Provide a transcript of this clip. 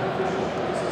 official.